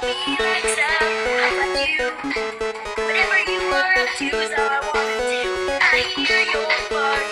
to me. Music I'm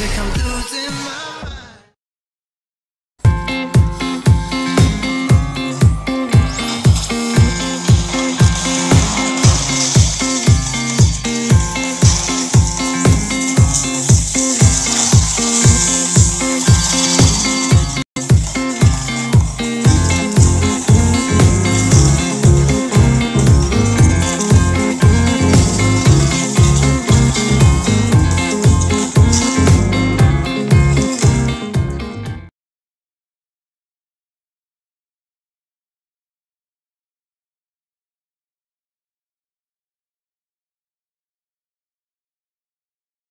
music I'm losing my